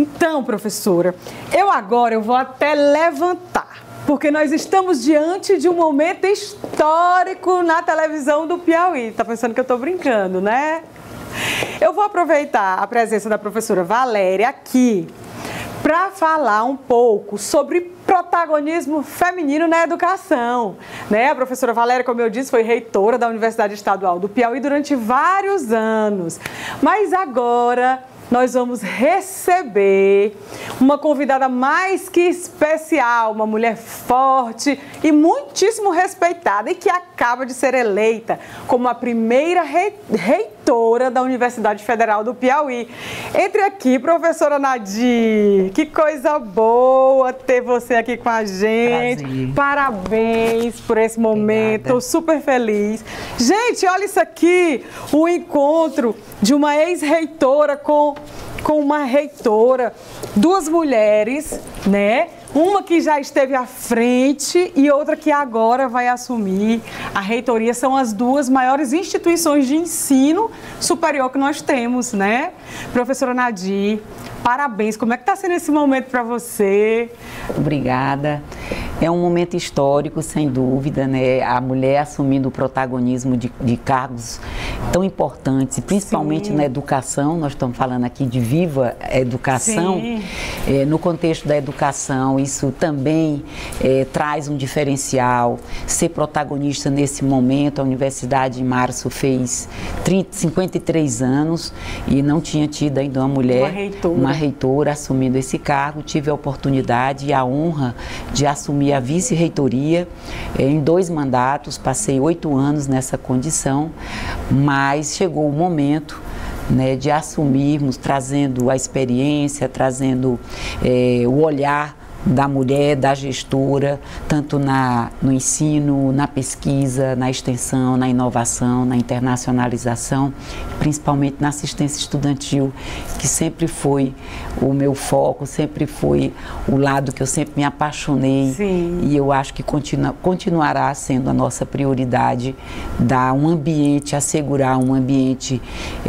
Então, professora, eu agora eu vou até levantar, porque nós estamos diante de um momento histórico na televisão do Piauí. Tá pensando que eu tô brincando, né? Eu vou aproveitar a presença da professora Valéria aqui para falar um pouco sobre protagonismo feminino na educação. Né? A professora Valéria, como eu disse, foi reitora da Universidade Estadual do Piauí durante vários anos. Mas agora nós vamos receber uma convidada mais que especial, uma mulher forte e muitíssimo respeitada e que acaba de ser eleita como a primeira reitora da Universidade Federal do Piauí. Entre aqui, professora Nadir. Que coisa boa ter você aqui com a gente. Prazer. Parabéns por esse momento. Estou super feliz. Gente, olha isso aqui, o encontro de uma ex-reitora com, com uma reitora, duas mulheres, né? Uma que já esteve à frente e outra que agora vai assumir a reitoria. São as duas maiores instituições de ensino superior que nós temos, né? Professora Nadir, parabéns. Como é que está sendo esse momento para você? Obrigada. É um momento histórico, sem dúvida, né? A mulher assumindo o protagonismo de, de cargos tão importantes, principalmente Sim. na educação. Nós estamos falando aqui de viva educação. É, no contexto da educação, isso também é, traz um diferencial. Ser protagonista nesse momento, a Universidade em março fez 30, 53 anos e não tinha tido ainda uma mulher, uma reitora. uma reitora assumindo esse cargo. Tive a oportunidade e a honra de assumir a vice-reitoria. Eh, em dois mandatos, passei oito anos nessa condição, mas chegou o momento né, de assumirmos, trazendo a experiência, trazendo eh, o olhar da mulher, da gestora, tanto na, no ensino, na pesquisa, na extensão, na inovação, na internacionalização, principalmente na assistência estudantil, que sempre foi o meu foco, sempre foi o lado que eu sempre me apaixonei Sim. e eu acho que continua, continuará sendo a nossa prioridade, dar um ambiente, assegurar um ambiente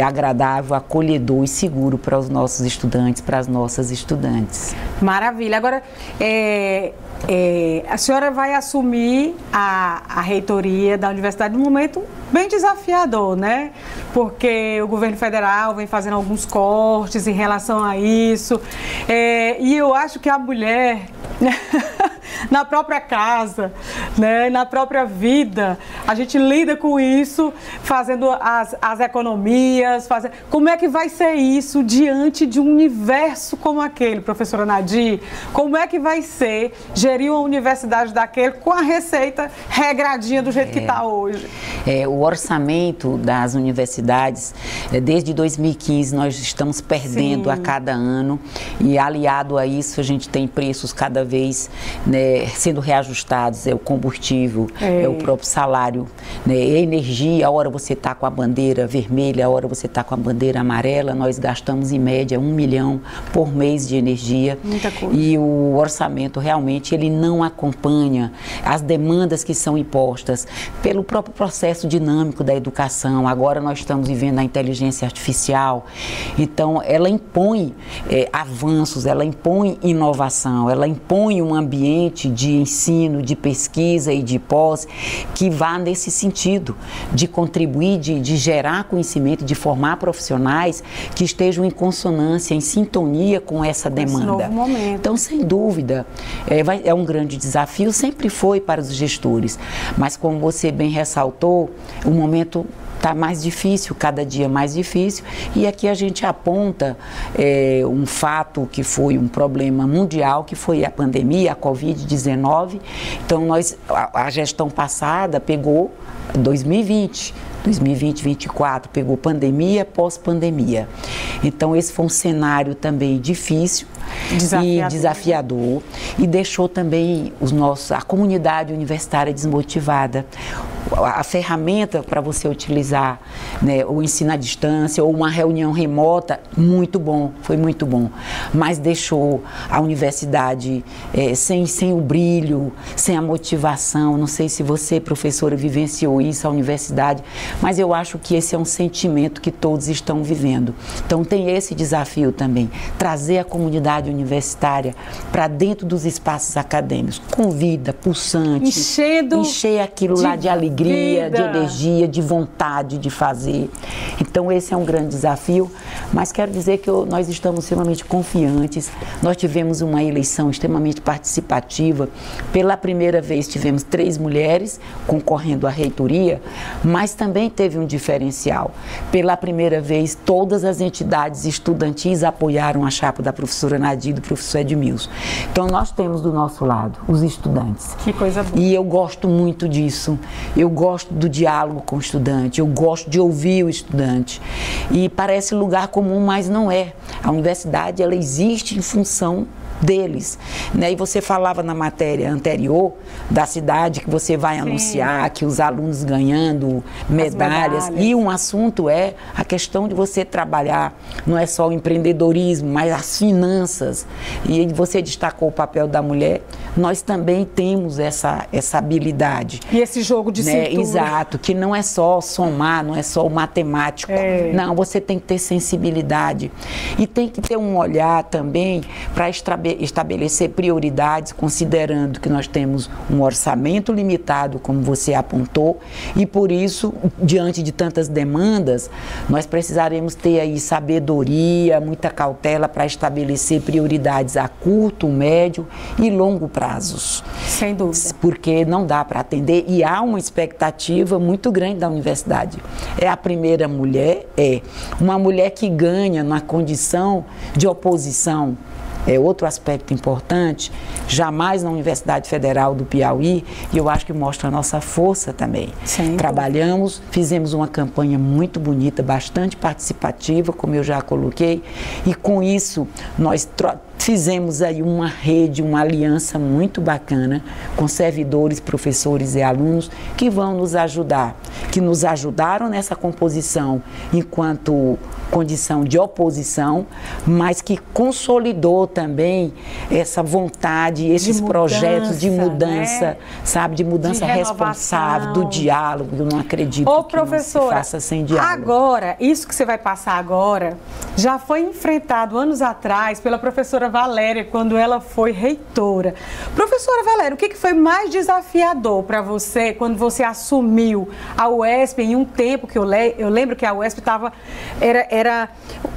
agradável, acolhedor e seguro para os nossos estudantes, para as nossas estudantes. Maravilha. Agora, é, é, a senhora vai assumir a, a reitoria da universidade num momento bem desafiador, né? Porque o governo federal vem fazendo alguns cortes em relação a isso. É, e eu acho que a mulher. na própria casa, né, na própria vida. A gente lida com isso, fazendo as, as economias. Fazendo... Como é que vai ser isso diante de um universo como aquele, professora Nadir? Como é que vai ser gerir uma universidade daquele com a receita regradinha do jeito é, que está hoje? É, o orçamento das universidades, é, desde 2015, nós estamos perdendo Sim. a cada ano e aliado a isso, a gente tem preços cada vez né, sendo reajustados, é o combustível, é, é o próprio salário, né, é energia, a hora você está com a bandeira vermelha, a hora você está com a bandeira amarela, nós gastamos em média um milhão por mês de energia. Muita coisa. E o orçamento realmente ele não acompanha as demandas que são impostas pelo próprio processo dinâmico da educação. Agora nós estamos vivendo a inteligência artificial, então ela impõe é, avanços, ela impõe inovação, ela impõe um ambiente de ensino, de pesquisa e de pós que vá nesse sentido, de contribuir, de, de gerar conhecimento, de formar profissionais que estejam em consonância, em sintonia com essa demanda. Então, sem dúvida, é, vai, é um grande desafio, sempre foi para os gestores, mas como você bem ressaltou, o momento está mais difícil, cada dia mais difícil. E aqui a gente aponta é, um fato que foi um problema mundial, que foi a pandemia, a Covid-19. Então, nós, a, a gestão passada pegou 2020. 2020, 2024, pegou pandemia, pós-pandemia. Então, esse foi um cenário também difícil desafiador. e desafiador e deixou também os nossos, a comunidade universitária desmotivada. A, ferramenta para você utilizar né, o ensino à distância ou uma reunião remota, muito bom, foi muito bom. Mas deixou a universidade é, sem, sem o brilho, sem a motivação. Não sei se você, professora, vivenciou isso, a universidade, mas eu acho que esse é um sentimento que todos estão vivendo. Então tem esse desafio também, trazer a comunidade universitária para dentro dos espaços acadêmicos, com vida pulsante, enchendo encher aquilo de lá de alegria, vida. de energia, de vontade de fazer. Então esse é um grande desafio, mas quero dizer que eu, nós estamos extremamente confiantes. Nós tivemos uma eleição extremamente participativa. Pela primeira vez tivemos três mulheres concorrendo à reitoria, mas também teve um diferencial. Pela primeira vez, todas as entidades estudantis apoiaram a chapa da professora Nadir e do professor Edmilson. Então nós temos do nosso lado os estudantes. Que coisa boa. E eu gosto muito disso. Eu gosto do diálogo com o estudante, eu gosto de ouvir o estudante. E parece lugar comum, mas não é. A universidade ela existe em função deles. Né? E você falava na matéria anterior da cidade que você vai Sim. anunciar, que os alunos ganhando medalhas. medalhas. E um assunto é a questão de você trabalhar, não é só o empreendedorismo, mas as finanças. E você destacou o papel da mulher. Nós também temos essa, essa habilidade. E esse jogo de né? cintura. Exato, que não é só somar, não é só o matemático. É. Não, você tem que ter sensibilidade. E tem que ter um olhar também para estabelecer estabelecer prioridades, considerando que nós temos um orçamento limitado, como você apontou, e por isso, diante de tantas demandas, nós precisaremos ter aí sabedoria, muita cautela para estabelecer prioridades a curto, médio e longo prazos. Sem dúvida. Porque não dá para atender e há uma expectativa muito grande da universidade. É a primeira mulher, é uma mulher que ganha na condição de oposição é outro aspecto importante, jamais na Universidade Federal do Piauí, e eu acho que mostra a nossa força também. Sim. Trabalhamos, fizemos uma campanha muito bonita, bastante participativa, como eu já coloquei, e com isso nós fizemos aí uma rede, uma aliança muito bacana com servidores, professores e alunos que vão nos ajudar, que nos ajudaram nessa composição enquanto condição de oposição, mas que consolidou também essa vontade, esses de projetos de mudança, né? sabe, de mudança de responsável, do diálogo. Eu não acredito Ô, que professora, não se faça sem diálogo. Agora, isso que você vai passar agora, já foi enfrentado anos atrás pela professora Valéria, quando ela foi reitora. Professora Valéria, o que foi mais desafiador para você quando você assumiu a UESP em um tempo que eu, le eu lembro que a UESP estava era, era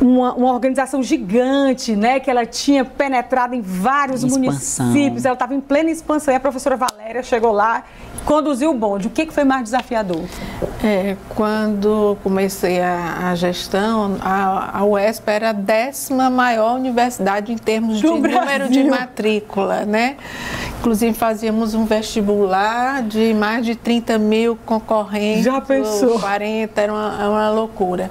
uma, uma, organização gigante, né? Que ela tinha penetrado em vários expansão. municípios, ela estava em plena expansão. E a professora Valéria chegou lá conduziu o bonde. O que, que foi mais desafiador? É, quando comecei a, a gestão, a, a UESP era a décima maior universidade em termos Do de Brasil. número de matrícula, né? Inclusive fazíamos um vestibular de mais de 30 mil concorrentes. Já pensou? 40, era uma, uma loucura.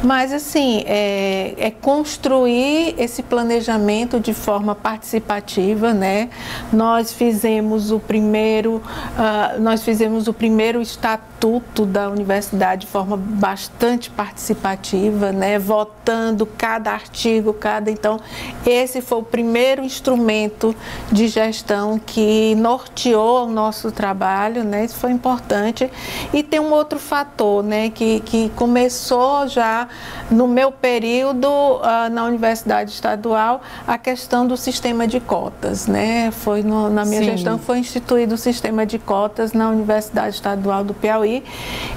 Mas assim, é, é, construir esse planejamento de forma participativa, né? Nós fizemos o primeiro, uh, nós fizemos o primeiro estatuto da universidade de forma bastante participativa, né? Votando cada artigo, cada. Então, esse foi o primeiro instrumento de gestão que norteou o nosso trabalho, né? Isso foi importante. E tem um outro fator, né? Que, que começou já no meu período uh, na Universidade Estadual, a questão do sistema de cotas, né? Foi no, na minha Sim. gestão foi instituído o sistema de cotas na Universidade Estadual do Piauí.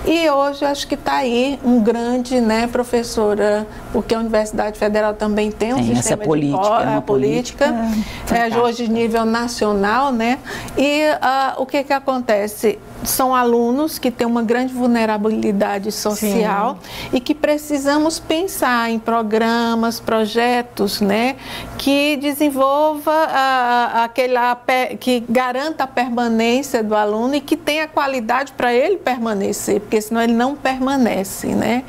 E hoje acho que está aí um grande, né, professora, porque a Universidade Federal também tem um tem sistema essa política, de cotas, é uma política, política é, hoje nível nacional né? E uh, o que que acontece? São alunos que têm uma grande vulnerabilidade social Sim. e que precisamos pensar em programas, projetos, né? Que desenvolva uh, aquela que garanta a permanência do aluno e que tenha qualidade para ele permanecer, porque senão ele não permanece, né?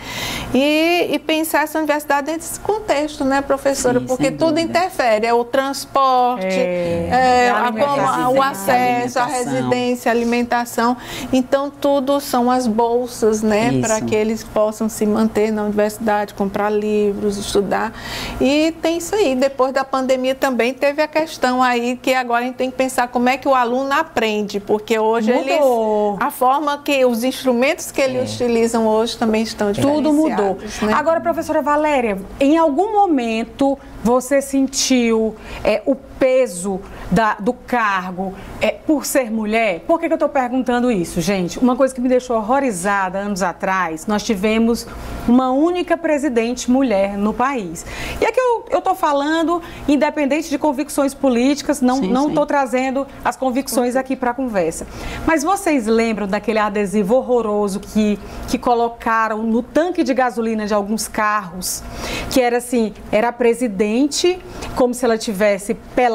E, e pensar essa universidade desse contexto, né, professora? Sim, porque tudo interfere, é o transporte, é, é a, o acesso, a residência, a alimentação. Então, tudo são as bolsas, né, para que eles possam se manter na universidade, comprar livros, estudar. E tem isso aí. Depois da pandemia também teve a questão aí que agora a gente tem que pensar como é que o aluno aprende, porque hoje Mudou. eles. A forma que os instrumentos que eles é. utilizam hoje também estão. Tudo mudou. Né? Agora, professora Valéria, em algum momento você sentiu é, o peso da, do cargo é, por ser mulher? Por que, que eu estou perguntando isso, gente? Uma coisa que me deixou horrorizada anos atrás, nós tivemos uma única presidente mulher no país. E aqui eu estou falando, independente de convicções políticas, não estou trazendo as convicções aqui para a conversa. Mas vocês lembram daquele adesivo horroroso que, que colocaram no tanque de gasolina de alguns carros, que era assim, era a presidente, como se ela tivesse pelada,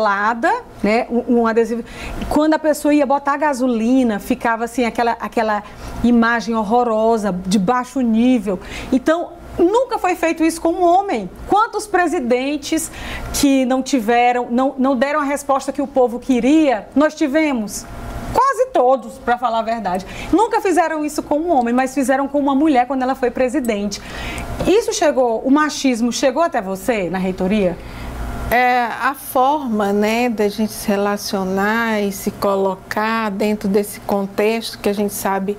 né? Um, um, adesivo. Quando a pessoa ia botar gasolina, ficava assim aquela, aquela imagem horrorosa, de baixo nível. Então, Nunca foi feito isso com um homem. Quantos presidentes que não tiveram, não, não deram a resposta que o povo queria, nós tivemos? Quase todos, para falar a verdade. Nunca fizeram isso com um homem, mas fizeram com uma mulher quando ela foi presidente. Isso chegou, o machismo chegou até você na reitoria? É, a forma né, da gente se relacionar e se colocar dentro desse contexto que a gente sabe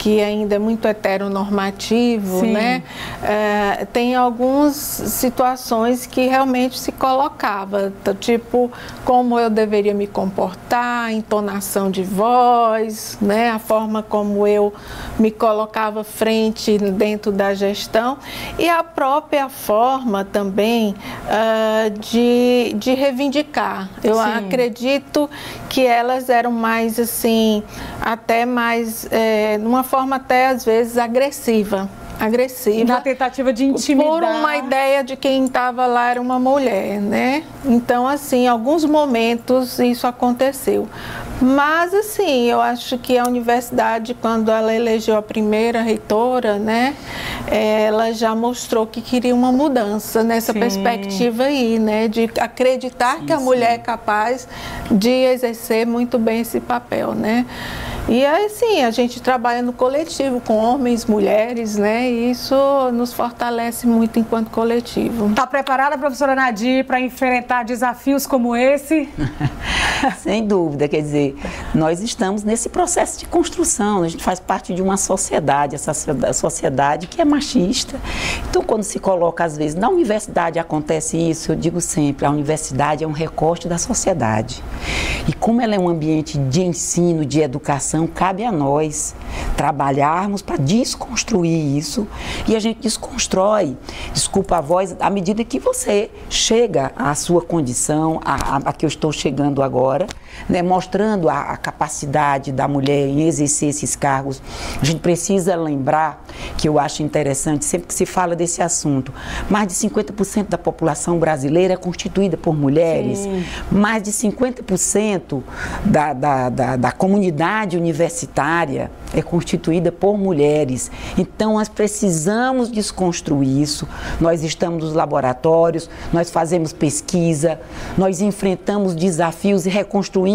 que ainda é muito heteronormativo, Sim. né? É, tem algumas situações que realmente se colocava, tipo como eu deveria me comportar, a entonação de voz, né? A forma como eu me colocava frente dentro da gestão e a própria forma também uh, de, de reivindicar. Eu Sim. acredito que elas eram mais assim, até mais é, numa forma até às vezes agressiva agressiva. Na tentativa de intimidar. Por uma ideia de quem estava lá era uma mulher, né? Então, assim, em alguns momentos isso aconteceu. Mas, assim, eu acho que a universidade, quando ela elegeu a primeira reitora, né, ela já mostrou que queria uma mudança nessa sim. perspectiva aí, né, de acreditar sim, que a sim. mulher é capaz de exercer muito bem esse papel, né. E assim, a gente trabalha no coletivo com homens, mulheres, né? E isso nos fortalece muito enquanto coletivo. Está preparada, professora Nadir, para enfrentar desafios como esse? Sem dúvida, quer dizer, nós estamos nesse processo de construção, a gente faz parte de uma sociedade, essa sociedade que é machista. Então, quando se coloca, às vezes, na universidade acontece isso, eu digo sempre, a universidade é um recorte da sociedade. E como ela é um ambiente de ensino, de educação, cabe a nós trabalharmos para desconstruir isso e a gente desconstrói, desculpa a voz, à medida que você chega à sua condição, a, a, a que eu estou chegando agora, né, mostrando a, a, capacidade da mulher em exercer esses cargos. A gente precisa lembrar, que eu acho interessante, sempre que se fala desse assunto, mais de 50% da população brasileira é constituída por mulheres, Sim. mais de 50% da, da, da, da comunidade universitária é constituída por mulheres. Então, nós precisamos desconstruir isso. Nós estamos nos laboratórios, nós fazemos pesquisa, nós enfrentamos desafios e reconstruímos,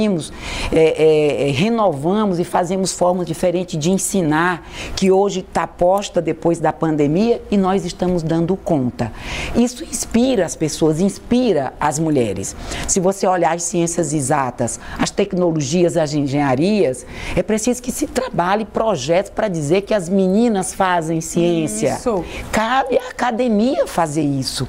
é, é, renovamos e fazemos formas diferentes de ensinar, que hoje está posta depois da pandemia e nós estamos dando conta. Isso inspira as pessoas, inspira as mulheres. Se você olhar as ciências exatas, as tecnologias, as engenharias, é preciso que se trabalhe projetos para dizer que as meninas fazem ciência. Isso. Cabe academia fazer isso.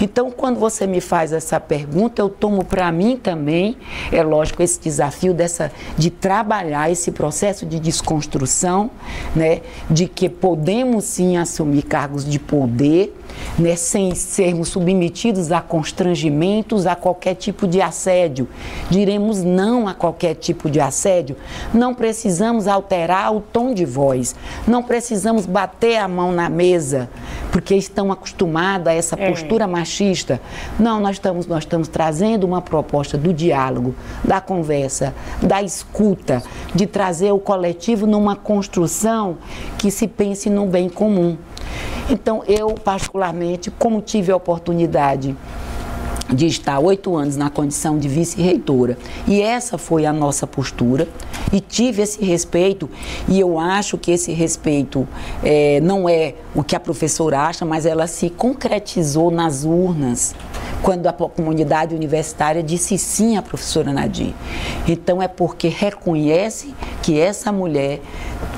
Então, quando você me faz essa pergunta, eu tomo para mim também, é lógico, esse desafio dessa de trabalhar esse processo de desconstrução, né, de que podemos sim assumir cargos de poder, né, sem sermos submetidos a constrangimentos, a qualquer tipo de assédio. Diremos não a qualquer tipo de assédio. Não precisamos alterar o tom de voz, não precisamos bater a mão na mesa, porque estão acostumados a essa é. postura machista. Não, nós estamos, nós estamos trazendo uma proposta do diálogo, da conversa, da escuta, de trazer o coletivo numa construção que se pense no bem comum. Então, eu, particularmente, como tive a oportunidade de estar oito anos na condição de vice-reitora. E essa foi a nossa postura e tive esse respeito e eu acho que esse respeito é, não é o que a professora acha, mas ela se concretizou nas urnas quando a comunidade universitária disse sim à professora Nadir. Então é porque reconhece que essa mulher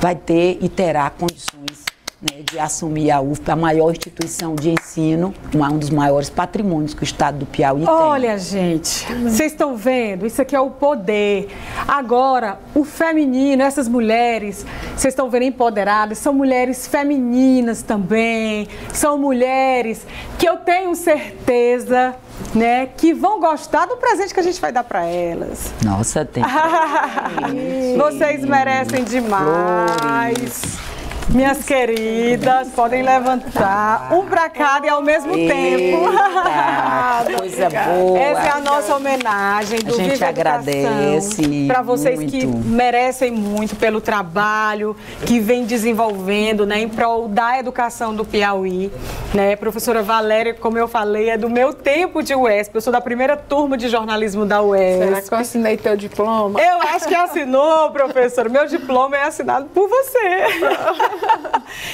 vai ter e terá condições né, de assumir a UFP, a maior instituição de ensino, um dos maiores patrimônios que o estado do Piauí tem. Olha, gente, vocês estão vendo? Isso aqui é o poder. Agora, o feminino, essas mulheres, vocês estão vendo empoderadas, são mulheres femininas também, são mulheres que eu tenho certeza né, que vão gostar do presente que a gente vai dar para elas. Nossa, tem. Vocês merecem demais. Flores. Minhas queridas, podem levantar um para cada e ao mesmo Eita, tempo. Coisa boa. Essa é a nossa homenagem do A gente Viva agradece. Para vocês muito. que merecem muito pelo trabalho que vem desenvolvendo né, em prol da educação do Piauí. Né? Professora Valéria, como eu falei, é do meu tempo de UESP. Eu sou da primeira turma de jornalismo da UESP. Será que eu assinei teu diploma? Eu acho que assinou, professora. Meu diploma é assinado por você.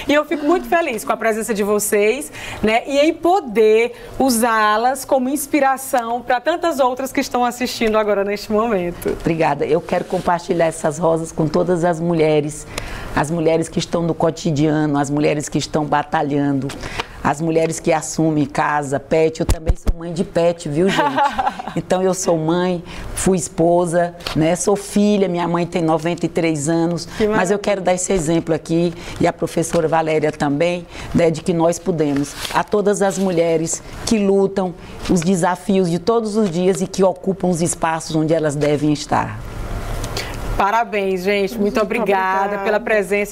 e eu fico muito feliz com a presença de vocês, né? E em poder usá-las como inspiração para tantas outras que estão assistindo agora neste momento. Obrigada. Eu quero compartilhar essas rosas com todas as mulheres, as mulheres que estão no cotidiano, as mulheres que estão batalhando as mulheres que assumem casa, pet. Eu também sou mãe de pet, viu, gente? Então eu sou mãe, fui esposa, né? Sou filha, minha mãe tem 93 anos, que mas eu quero dar esse exemplo aqui e a professora Valéria também, né, de que nós podemos a todas as mulheres que lutam os desafios de todos os dias e que ocupam os espaços onde elas devem estar. Parabéns, gente. Muito, Muito obrigada, obrigada pela presença.